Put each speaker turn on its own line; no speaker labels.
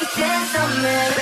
Take a chance on me.